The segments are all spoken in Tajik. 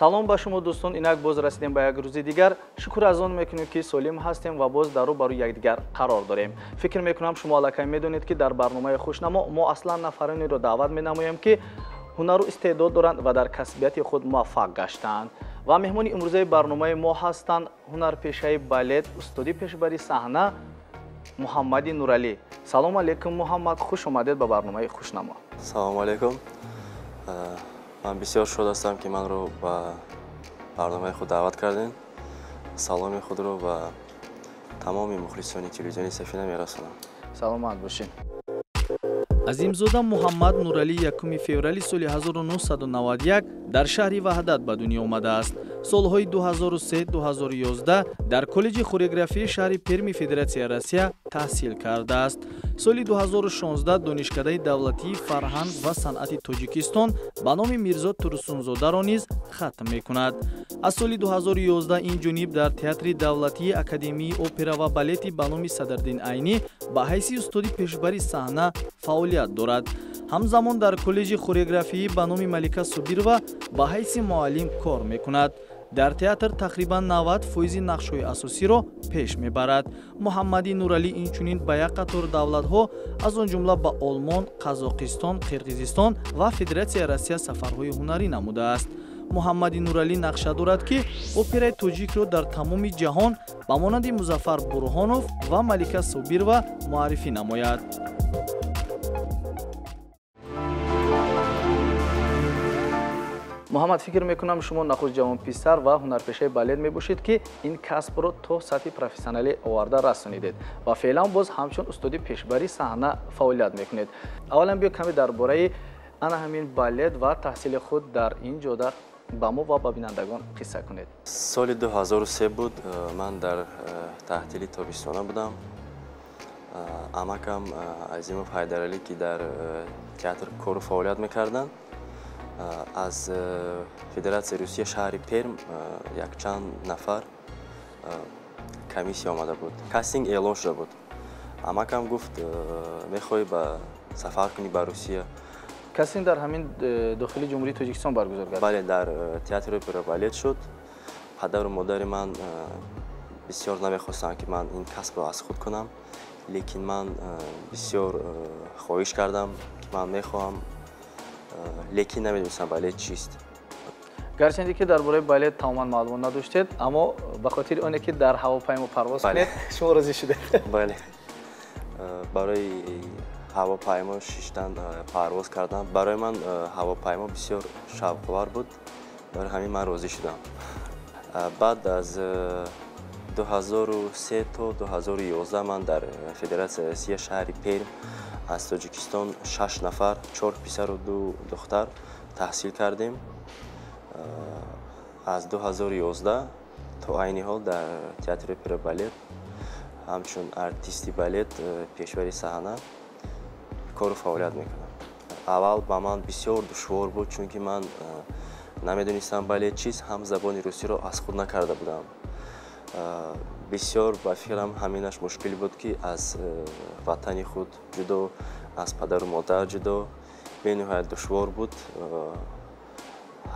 салом ба шумо дӯстон инак боз расидем ба як рӯзи дигар шукр аз он мекунем ки солим ҳастем ва боз дару барои якдигар қарор дорем фикр мекунам шумо аллакай медонед ки дар барномаи хушнамо мо аслан нафаронеро даъват менамоем ки ҳунару истеъдод доранд ва дар касбияти худ муваффақ гаштаанд ва меҳмони имрӯзаи барномаи мо ҳастанд ҳунарпешаи балет устоди пешбари саҳна муҳаммади нуралӣ салому алайкум муҳаммад хуш омадед ба барномаи хушнамо салому алайкум ман бисёр шуд ҳастам ки манро ба барномаи худ даъват кардем саломи худро ба тамоми мухлисони телевизиони сафина мерасонам. Саломат бошед азимзода муҳаммад нуралӣ 1 феврали соли 1991 дар шаҳри ваҳдат ба дунё омадааст. солҳои 2003-2011 дар коллеҷи хореографии шаҳри перми федератсияи россия таҳсил кардааст. соли 2016 донишкадаи давлатии фарҳанг ва санъати тоҷикистон ба номи мирзо турсунзодаро низ хатм мекунад. аз соли 2011 инҷониб дар театри давлатии академияи опера ва балети ба номи садрдин айнӣ ба ҳайси устоди пешбари саҳна фаъолият дорад. ҳамзамон дар коллеҷи хореографӣ ба номи малика собирова ба ҳайси муаллим кор мекунад. Дар театр тақрибан 90 фоизи нақшҳои асосиро пеш мебарад. Муҳаммади нуралӣ инчунин ба як қатор давлатҳо аз он ҷумла ба олмон қазоқистон қирғизистон ва федератсияи россия сафарҳои ҳунарӣ намудааст. Муҳаммади нуралӣ нақша дорад ки операи тоҷикро дар тамоми ҷаҳон ба монанди музаффар бурҳонов ва малика собирова муаррифӣ намояд муҳаммад фикр мекунам шумо нахуст ҷавонписар ва ҳунарпешаи балет мебошед ки ин касбро то сатҳи профессионалӣ оварда расонидед ва феълан боз ҳамчун устоди пешбари саҳна фаъолият мекунед аввалан биё каме дар бораи ана ҳамин балет ва таҳсили худ дар ин ҷода ба мо ва ба бинандагон қисса кунед соли 2003 буд э, ман дар э, таҳтили тобистона будам э, амакам азимов ҳайдаралӣ ки дар театр кору фаъолият мекарданд аз федератсияи русия шаҳри перм якчанд нафар комиссия омада буд. Кастинг эълон шуда буд. Амакам гуфт мехоҳӣ ба сафар кунӣ ба русия. Кастинг дар ҳамин э, дохили ҷумҳурии тоҷикистон баргузор гардид. Бале дар э, театри опера балет шуд. Падару модари ман э, бисёр намехостанд ки ман ин касбро аз худ кунам. Лекин ман бисёр хоҳиш кардам ки ман мехоҳам лекин намедонистам балет чист? Гарчанде ки дар бораи балет тамоман маълумот надоштед аммо ба хотири оне ки дар ҳавопаймо парвоз кунед шумо розӣ шудед бале. Барои ҳавопаймо шиштан парвоз кардан. Барои ман ҳавопаймо бисёр шавқовар буд. Барои ҳамин ман розӣ шудам. Баъд аз 2003 то 2011 ман дар федератсияи россия шаҳри перм аз тоҷикистон шаш нафар чор писару ду духтар таҳсил кардем. Аз 2011 то айни ҳол дар театри опера балет ҳамчун артисти балет пешвари саҳна кору фаъолият мекунам. Аввал ба ман бисёр душвор буд чунки ман намедонистам балет чист ҳам забони русиро аз худ накарда будам бисёр ба фикрам ҳаминаш мушкил буд ки аз ватани худ ҷудо аз падару модар ҷудо бениҳоят душвор буд.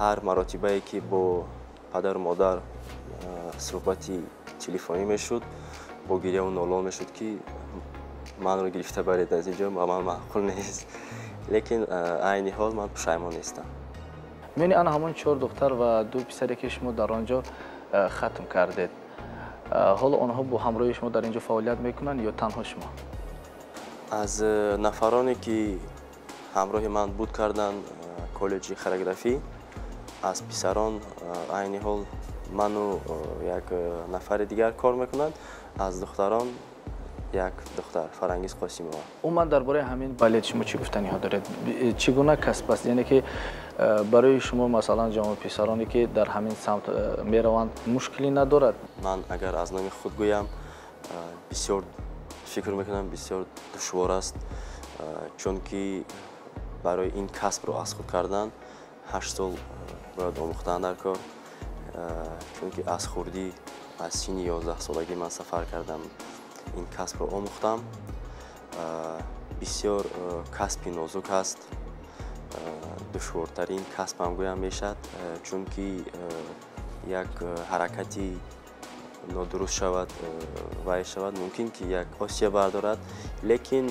Ҳар маротибае ки бо падару модар суҳбати телефонӣ мешуд бо гиряву нолон мешуд ки манро гирифта баред аз инҷо ба ман маъқул нест. Лекин айни ҳол ман пушаймон нестам. Меёни ана ҳамон чор духтар ва ду писаре ки шумо дар он ҷо хатм кардед ҳоло онҳо бо ҳамроҳи шумо дар ин ҷо фаъолият мекунанд ё танҳо шумо аз нафароне ки ҳамроҳи ман буд карданд коллеҷи хореографӣ аз писарон айни ҳол ману як нафари дигар кор мекунанд аз духтарон як духтар фарангиз қосимова. Умуман дар бораи ҳамин балет шумо чӣ гуфтаниҳо доред? Чӣ гуна касб аст? Яъне ки барои шумо масалан ҷавонписароне ки дар ҳамин самт мераванд мушкилӣ надорад? Ман агар аз номи худ гӯям бисёр фикр мекунам бисёр душвор аст чунки барои ин касбро аз худ кардан ҳашт сол бояд омӯхтан дар кор чунки аз хурдӣ аз синни ёздаҳсолагӣ ман сафар кардам ин касбро омӯхтам. Бисёр касби нозук аст. Душвортарин касбам гӯям мешавад чунки як ҳаракати нодуруст шавад вай шавад. Мумкин ки як осия бардорад лекин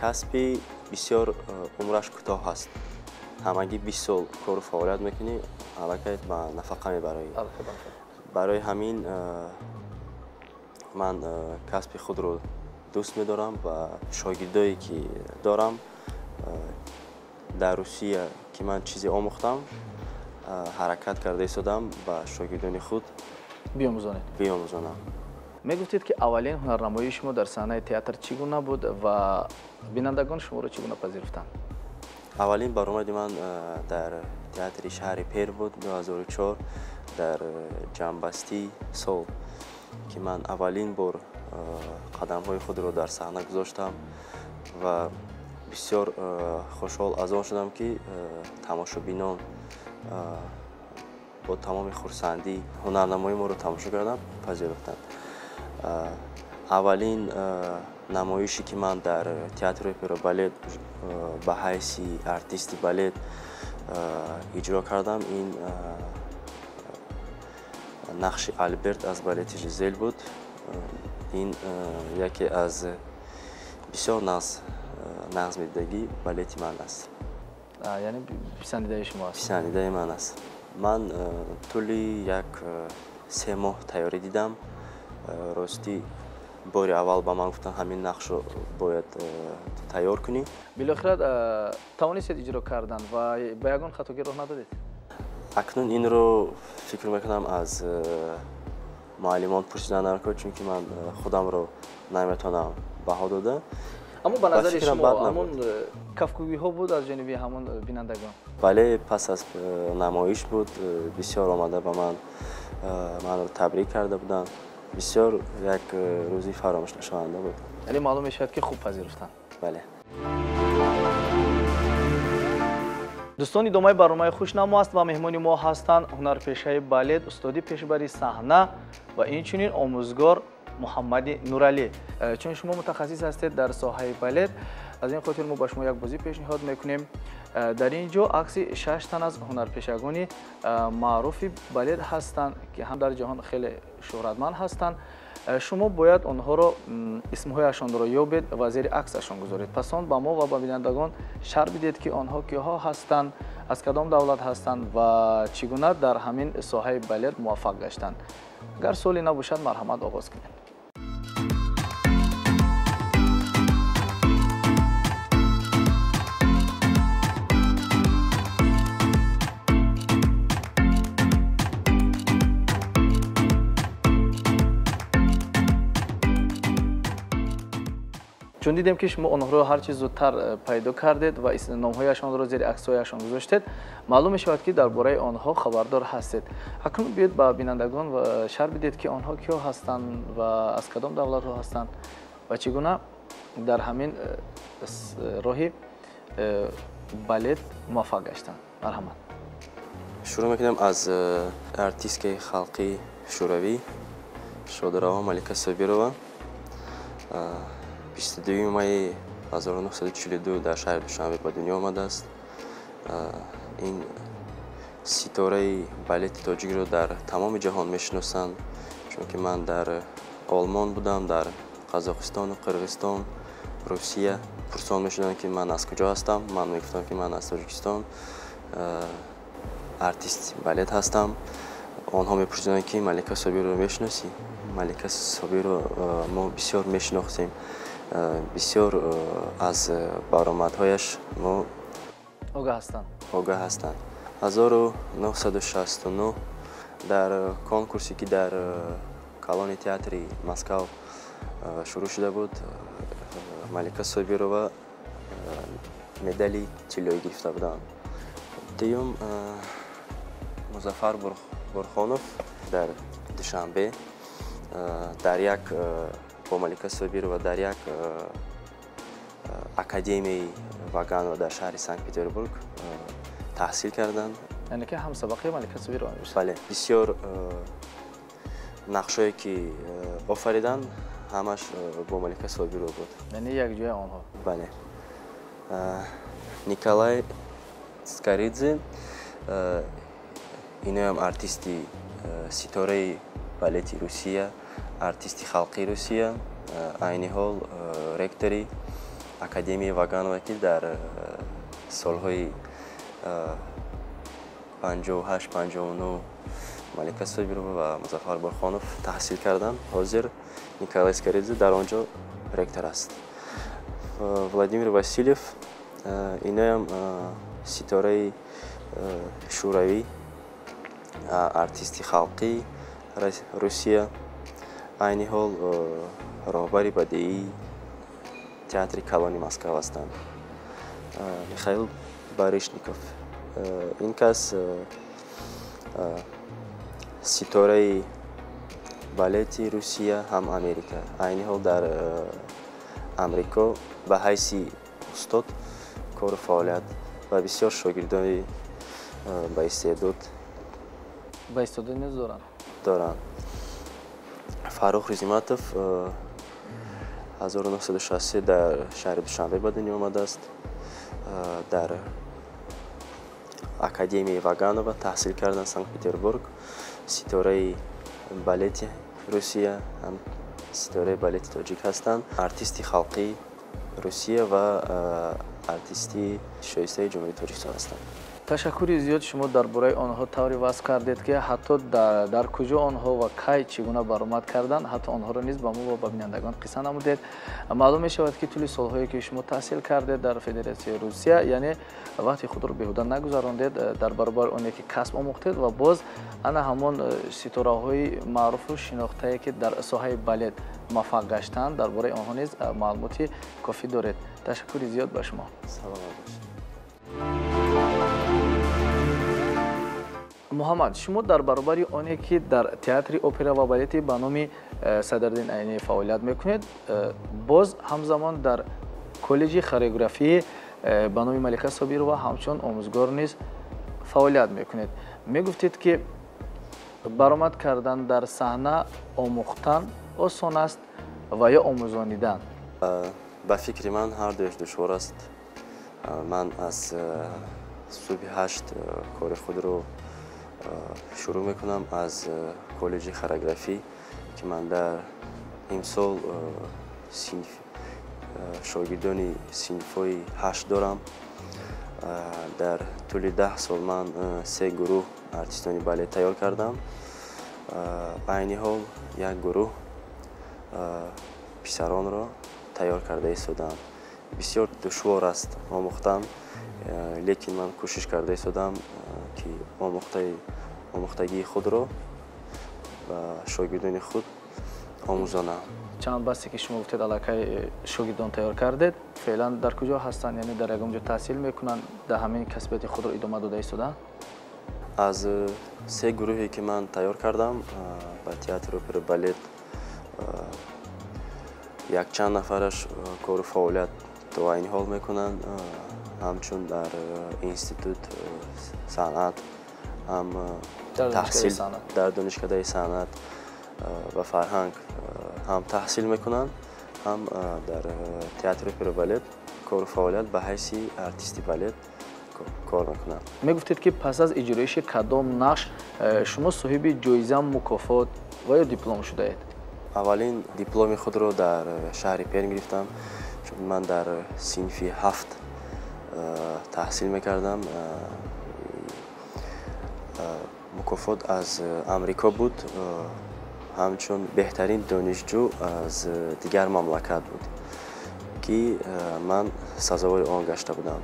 касби бисёр умраш кӯтоҳ ҳаст ҳамагӣ бист сол кору фаъолият мекунӣ аллакай ба нафақа мебароӣ барои ҳамин ман касби худро дӯст медорам ва шогирдое ки дорам дар русия ки ман чизе омӯхтам ҳаракат карда истодам ба шогирдони худ биомӯзонам мегуфтед ки аввалин ҳунарнамоии шумо дар саҳнаи театр чӣ гуна буд ва бинандагон шуморо чӣ гуна пазируфтанд аввалин баромади ман дар театри шаҳри пер буд 2004 дар ҷамъбастии сол ки ман аввалин бор қадамҳои худро дар саҳна гузоштам ва бисёр хушҳол аз он шудам ки тамошобинон бо тамоми хурсандӣ ҳунарнамои моро тамошо кардан пазируфтанд аввалин намоише ки ман дар театри опера балет ба ҳайси артисти балет иҷро кардам ин нақши алберт аз балети жизел буд. Ин яке аз бисёр нағзмидидагӣ балети ман аст. Яъне писандидаи шумо аст. Писандидаи ман аст. Ман тӯли як се моҳ тайёрӣ дидам. Ростӣ бори аввал ба ман гуфтанд ҳамин нақшро бояд тайёр кунӣ. Билохира тавонистед иҷро кардан ва ба ягон хатогӣ роҳ надодед акнун инро фикр мекунам аз муаллимон пурсидан наркод чунки ман худамро наметавонам баҳо дода. Аммо ба назари шумо ҳамон кафкӯгиҳо буд аз ҷониби ҳамон бинандагон? Бале пас аз намоиш буд. Бисёр омада ба ман манро табрик карда буданд. Бисёр як рӯзи фаромӯшнашаванда буд. Яъне маълум мешавад ки хуб пазируфтанд бале дӯстони идомаи барномаи хушнамо аст ва меҳмони мо ҳастанд ҳунарпешаи балет устоди пешбари саҳна ва инчунин омӯзгор муҳаммади нуралӣ э, чун шумо мутахассис ҳастед дар соҳаи балет аз ин хотир мо ба шумо як бозӣ пешниҳод мекунем э, дар ин ҷо акси шаш тан аз ҳунарпешагони э, маъруфи балет ҳастанд ки ҳам дар ҷаҳон хеле шӯҳратманд ҳастанд шумо бояд онҳоро исмҳояшонро ёбед ва зери аксашон гузоред. Пас он ба мо ва ба бинандагон шарҳ бидед ки онҳо киҳо ҳастанд аз кадом давлат ҳастанд ва чӣ гуна дар ҳамин соҳаи балет муваффақ гаштанд. Агар суоле набошад марҳамат оғоз кунед чун дидем ки шумо онҳоро ҳарчи зудтар э, пайдо кардед ва номҳояшонро зери аксҳояшон гузоштед. Маълум мешавад ки дар бораи онҳо хабардор ҳастед. Акнун биёед ба бинандагон шарҳ бидед ки онҳо киё ҳастанд ва аз кадом давлатҳо ҳастанд ва чӣ гуна? Дар ҳамин э, э, роҳи балет муваффақ гаштанд. Марҳамат. Шурӯъ мекунем аз артисткаи халқи шӯравӣ шодираво малика собирова 22 майи 1942 дар шаҳри душанбе ба дунё омадааст. Ин ситораи балети тоҷикро дар тамоми ҷаҳон мешиносанд чунки ман дар олмон будам дар қазоқистону қирғизистон русия пурсон мешуданд ки ман аз куҷо ҳастам. Ман мегуфтам ки ман аз тоҷикистон артисти балет ҳастам. Онҳо мепурсиданд ки малика собирро мешиносӣ малика собирро мо бисёр мешинохтем бисёр аз баромадҳояш мо огаҳ ҳастанд. огаҳ ҳастанд. 1969 дар конкурсе ки дар калони театри москав шурӯъ шуда буд малика собирова медали тиллоӣ гирифта буданд. Дуюм музаффар бурхонов дар душанбе дар як бо малика собирова дар як э, э, академияи ваганова дар шаҳри санкт петербург э, таҳсил карданд. Яъне ки ҳамсабақи малика собирова бале бисёр нақшое ки офариданд ҳамаш бо малика собирова буд. Яъне якҷояи онҳо. Бале николай скаридзе иноям артисти ситораи балети русия артисти халқи русия айни ҳол ректори академияи ваганова ки дар солҳои 58-59 малика собирова ва музаффар борхонов таҳсил карданд. Ҳозир николай скаридзе дар он ҷо ректор аст. Владимир васильев иноям ситораи шӯравӣ артисти халқӣ русия айни ҳол роҳбари бадеии театри калони москав ҳастанд. Михаил баришников. Ин кас ситораи балети русия ҳам америка. Айни ҳол дар амрико ба ҳайси устод кору фаъолият ва бисёр шогирдони ба истеъдод ба истеъдод низ доранд. Фаррух ризиматов 1963 дар шаҳри душанбе ба дунё омадааст дар академияи ваганова таҳсил кардан санкт петербург. Ситораи балети русия ҳам ситораи балети тоҷик ҳастанд. Артисти халқии русия ва артисти шоистаи ҷумҳурии тоҷикистон ҳастанд ташаккури зиёд шумо дар бораи онҳо тавре васф кардед ки ҳатто дар куҷо онҳо ва кай чӣ гуна баромад карданд ҳатто онҳоро низ ба мо ва ба бинандагон қисса намудед. Маълум мешавад ки тӯли солҳое ки шумо таҳсил кардед дар федератсияи русия яъне вақти худро беҳуда нагузарондед дар баробари оне ки касб омӯхтед ва боз ана ҳамон ситораҳои маъруфу шинохтае ки дар соҳаи балет муваффақ гаштанд дар бораи онҳо низ маълумоти кофӣ доред. Ташаккури зиёд ба шумо. Саломат бошед муҳаммад шумо дар баробари оне ки дар театри опера ва балети ба номи э, садариддин айнӣ фаъолият мекунед э, боз ҳамзамон дар коллеҷи хореографӣ э, ба номи малика собирова ҳамчун омӯзгор низ фаъолият мекунед мегуфтед ки баромад кардан дар саҳна омӯхтан осон аст ва ё омӯзонидан ба фикри ман ҳардуяш душвор аст ман аз субҳи ҳашт кори худро шурӯъ мекунам аз коллеҷи хореографӣ ки ман дар имсол шогирдони синфҳои ҳашт дорам. Дар тӯли даҳ сол ман се гурӯҳ артистони балет тайёр кардам. Айни ҳол як гурӯҳ писаронро тайёр карда истодам. Бисёр душвор аст омӯхтан лекин ман кӯшиш карда истодам ки омӯхтаи омӯхтагии худро ба шогирдони худ омӯзонам. Чанд басте ки шумо гуфтед аллакай шогирдон тайёр кардед. Феълан дар куҷо ҳастанд яъне дар ягон ҷо таҳсил мекунанд дар ҳамин касбияти худро идома дода истоданд аз се гурӯҳе ки ман тайёр кардам ба театри опера балет якчанд нафараш кору фаъолият то айни ҳол мекунанд ҳамчун дар институт санъат ҳам таҳсил дар донишкадаи санъат ва фарҳанг ҳам таҳсил мекунанд ҳам дар театри опера балет кору фаъолият ба ҳайси артисти балет кор мекунанд мегуфтед ки пас аз иҷроиши кадом нақш шумо соҳиби ҷоиза мукофот ва ё диплом шудаед аввалин дипломи худро дар шаҳри перм гирифтам чун ман дар синфи ҳафт таҳсил мекардам мукофот аз амрико буд ҳамчун беҳтарин донишҷӯ аз дигар мамлакат буд ки ман сазовори он гашта будам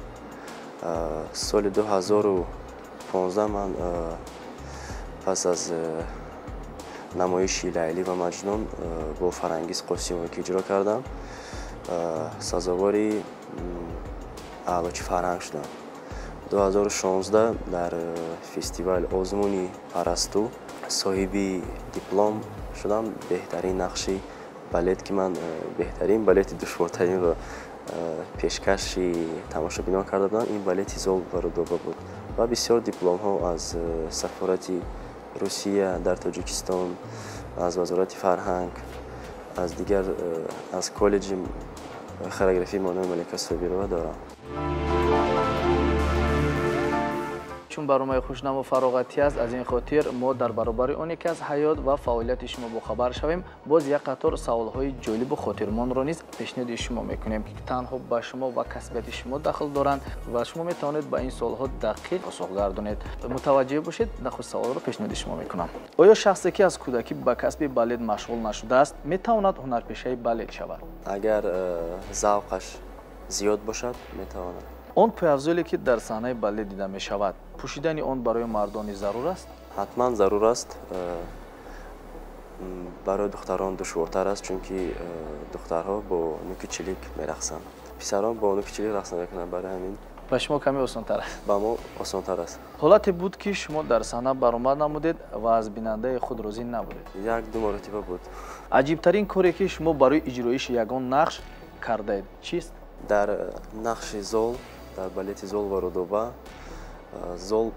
соли 2015 ман пас аз намоиши лайли ва маҷнун бо фарангиз қосимове ки иҷро кардам сазовори аълочи фарҳанг шудам 2016 дар э, фестивал озмуни парасту соҳиби диплом шудам беҳтарин нақши балет ки ман э, беҳтарин балети душвортаринро э, пешкаши тамошобинон карда будам. Ин балети зол ва рудоба буд. Ва бисёр дипломҳо аз сафорати русия дар тоҷикистон аз вазорати фарҳанг аз дигар аз коллеҷи хореографии монои малика собирова дорам чун барномаи хушнамо фароғатӣ аст аз ин хотир мо дар баробари он яке аз ҳаёт ва фаъолияти шумо бохабар шавем. Боз як қатор саволҳои ҷолибу хотирмонро низ пешниҳоди шумо мекунем ки танҳо ба шумо ва касбияти шумо дахл доранд ва шумо метавонед ба ин суолҳо дақиқ посух гардонед. Мутаваҷҷеҳ бошед нахуст саволро пешниҳоди шумо мекунам. Оё шахсе ки аз кӯдакӣ ба касби балет машғул нашудааст метавонад ҳунарпешаи балет шавад? Агар э, завқаш зиёд бошад метавонад он пӯявзоле ки дар саҳнаи балет дида мешавад пӯшидани он барои мардони зарур аст ҳатман зарур аст э, барои духтарон душвортар аст чунки э, духтарҳо бо нуки чилик мерақсанд писарон бо нуки чилик рақс намекунанд барои ҳамин ба шумо каме осонтар аст ба мо осонтар аст ҳолате буд ки шумо дар саҳна баромад намудед ва аз бинандаи худ розӣ набудед як ду маротиба буд аҷибтарин коре ки шумо барои иҷроиши ягон нақш кардаед чист дар э, нақши зол дар балети зол ва рудоба зол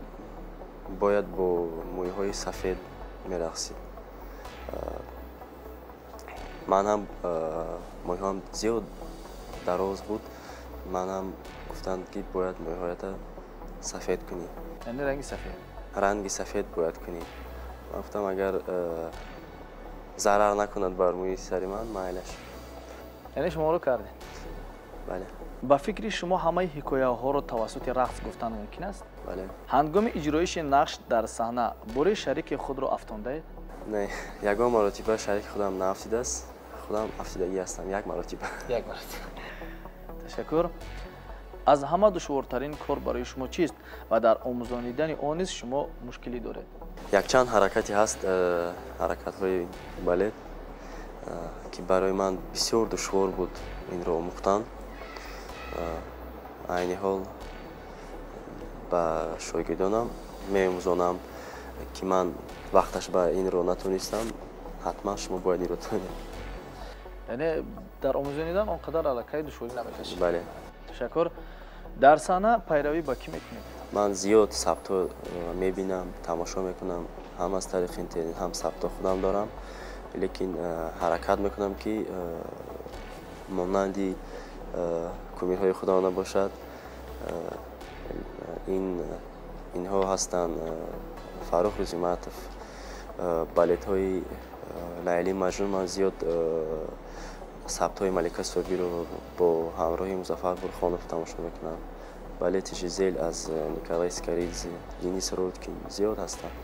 бояд бо мӯйҳои сафед мерақсид ман ҳам мӯйҳоам зиёд дароз буд. Ман ҳам гуфтанд ки бояд мӯйҳоята сафед кунӣ. Яъне ранги сафед? Ранги сафед бояд кунӣ. Ман гуфтам агар зарар накунад бар мӯи сари ман майлаш. Яъне шуморо кардед бале ба фикри шумо ҳамаи ҳикояҳоро тавассути рақс гуфтан мумкин аст бале ҳангоми иҷроиши нақш дар саҳна бори шарики худро афтондаед не ягон маротиба шарики худам наафтидааст худам афтидагӣ ҳастам як маротиба як маротиба ташаккур аз ҳама душвортарин кор барои шумо чист ва дар омӯзонидани он низ шумо мушкилӣ доред якчанд ҳаракате ҳаст э, ҳаракатҳои балет э, ки барои ман бисёр душвор буд инро омӯхтан айни ҳол ба шогирдонам меомӯзонам ки ман вақташ ба инро натонистам ҳатман шумо бояд инро тонед яъне дар омӯзонидан он қадар аллакай душворӣ намекашед бале. Ташаккур дар саҳна пайравӣ ба кӣ мекунед? Ман зиёд сабтҳо э, мебинам тамошо мекунам ҳам аз тариқи интернет ҳам сабтҳо худам дорам. Лекин э, ҳаракат мекунам ки э, монанди кумирҳои худо набошад инҳо ҳастанд фарух рӯзиматов балетҳои лайли маҷнун ман зиёд сабтҳои малика собиро бо ҳамроҳи музаффар бурхонов тамошо мекунам балети жизел аз николай скоридзе денис родкин зиёд ҳастанд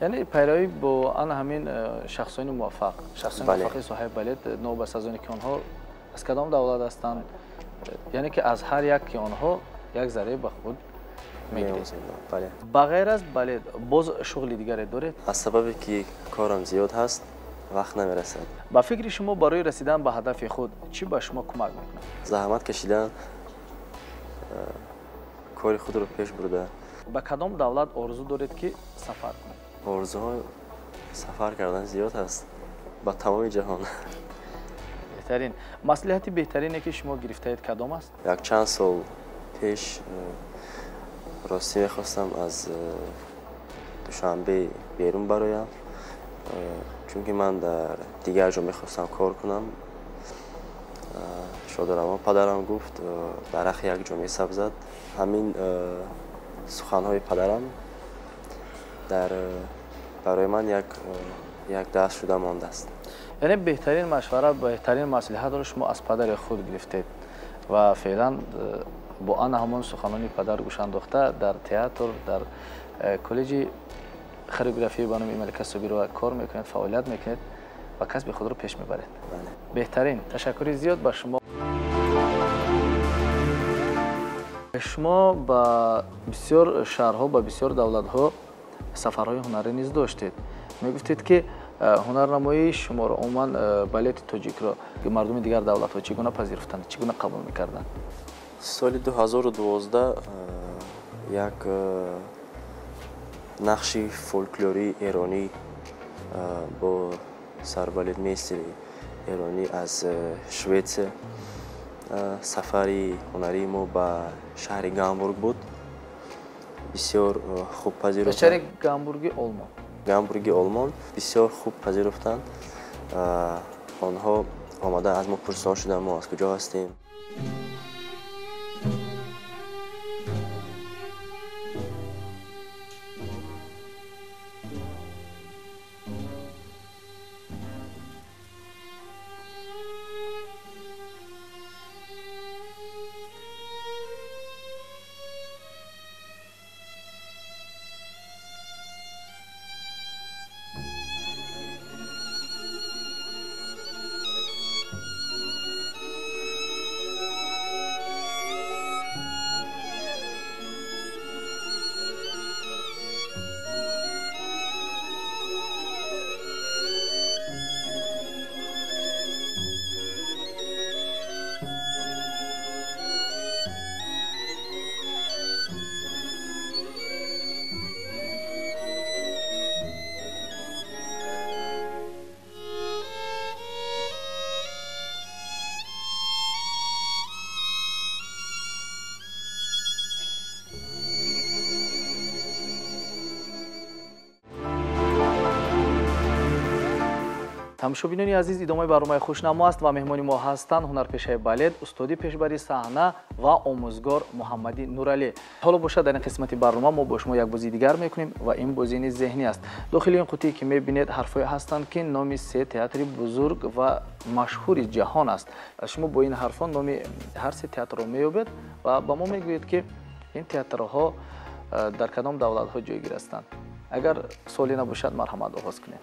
яъне пайравӣ бо ана ҳамин шахсони муваффақ шахсони муваффақи соҳаи балет нобаст аз оне ки онҳо аз кадом давлат ҳастанд? Яъне ки аз ҳар яки онҳо як зареб ба худ ба ғайр аз балет боз шуғли дигаре доред? Аз сабабе ки корам зиёд ҳаст вақт намерасад. Ба фикри шумо барои расидан ба ҳадафи худ чӣ ба шумо кӯмак мекунад? Заҳмат кашидан кори худро пеш бурда. Ба кадом давлат орзу доред ки сафар кунед? Орзуҳо сафар кардан зиёд ҳаст ба тамоми ҷаҳон беҳтарин маслиҳати беҳтарине ки шумо гирифтаед кадом аст якчанд сол пеш э, ростӣ мехостам аз э, душанбе берун бароям э, чунки ман дар дигар ҷо мехостам кор кунам шодравон падарам гуфт дарахт як ҷо месабзад ҳамин суханҳои падарам дар барои ман як даст шуда мондааст яъне беҳтарин машвара беҳтарин маслиҳатро шумо аз падари худ гирифтед ва феълан э, бо ана ҳамон суханони падар гӯшандохта дар театр дар э, коллеҷи хореографии ба номи малика собирова кор мекунед фаъолият мекунед ва касби худро пеш мебаред. Беҳтарин ташаккури зиёд ба шумо. Шумо ба бисёр шаҳрҳо ба бисёр давлатҳо сафарҳои ҳунарӣ низ доштед. Мегуфтед ки Э, ҳунарнамоии шуморо умуман э, балети тоҷикро мардуми дигар давлатҳо чӣ гуна пазируфтанд чӣ гуна қабул мекарданд? Соли 2012 як э, нақши фолклории эронӣ бо сарбалетмейстери эронӣ аз шветсия сафари ҳунарии мо ба шаҳри гамбург буд. Бисёр хуб пазируфтшаҳри гамбурги олмон гамбурги олмон бисёр хуб пазируфтанд. Онҳо омада аз мо пурсон шуданд мо аз куҷо ҳастем тамошобинони азиз идомаи барномаи хушнамо аст ва меҳмони мо ҳастанд. Ҳунарпешаи балет устоди пешбари саҳна ва омӯзгор муҳаммади нуралӣ. Ҳоло бошад дар ин қисмати барнома мо бо шумо як бозии дигар мекунем ва ин бозии низ зеҳнӣ аст. Дохили ин қутие ки мебинед ҳарфҳое ҳастанд ки номи се театри бузург ва машҳури ҷаҳон аст. Шумо бо ин ҳарфҳо номи ҳар се театрро меёбед ва ба мо мегӯед ки ин театрҳо дар кадом давлатҳо ҷойгир ҳастанд. Агар суоле набошад марҳамат оғоз кунем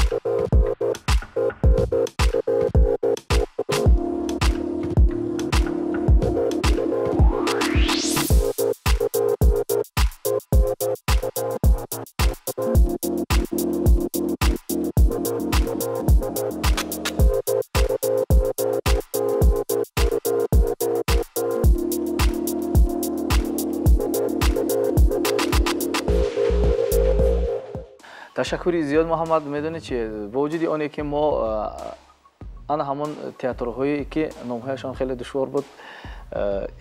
Ташаккури зиёд муҳаммад медонед чи бо вуҷуди оне ки мо ана ҳамон театрҳое ки номҳояшон хеле душвор буд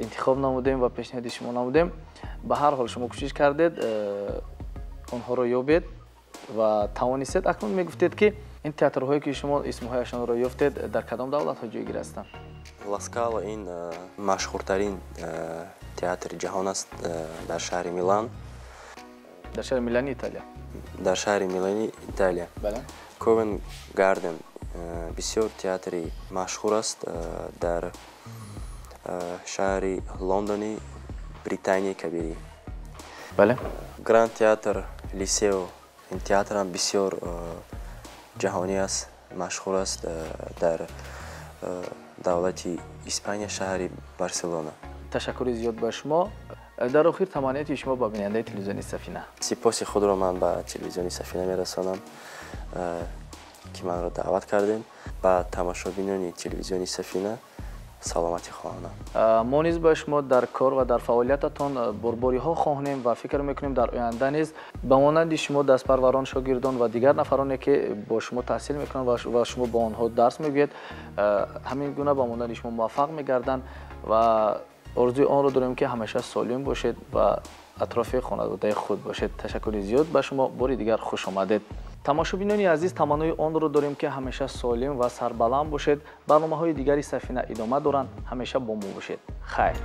интихоб намудем ва пешниҳоди шумо намудем ба ҳар ҳол шумо кӯшиш кардед онҳоро ёбед ва тавонистед. Акнун мегуфтед ки ин театрҳое ки шумо исмҳояшонро ёфтед дар кадом давлатҳо ҷойгир ҳастанд? Ласкало ин машҳуртарин театри ҷаҳон аст дар шаҳри милан. Дар шаҳри милани италия дар шаҳри милани италия. Ковен гарден э, бисёр театри машҳур аст э, дар э, шаҳри лондони британияи кабирӣ. Бале гранд театр лисео ин театрам бисёр ҷаҳонӣ аст машҳур аст дар давлати испания шаҳри барселона. Ташаккури зиёд ба шумо дар охир таманияти шумо ба бинандаи телевизиони сафина сипоси худро ман ба телевизиони сафина мерасонам э, ки манро даъват кардем ба тамошобинони телевизиони сафина саломатӣ хоҳонам мо низ ба шумо дар кор ва дар фаъолиятатон бурбориҳо хоҳонем ва фикр мекунем дар оянда низ ба монанди шумо дастпарварон шогирдон ва дигар нафароне ки бо шумо таҳсил мекунанд ва шумо ба онҳо дарс мегӯед ҳамин гуна ба монанди шумо муваффақ мегарданд ва орзуи онро дорем ки ҳамеша солим бошед ва атрофи хонаводаи худ бошед. Ташаккури зиёд ба шумо бори дигар хуш омадед. Тамошобинони азиз таманнои онро дорем ки ҳамеша солим ва сарбаланд бошед. Барномаҳои дигари сафина идома доранд. Ҳамеша бо мо бошед. Хайр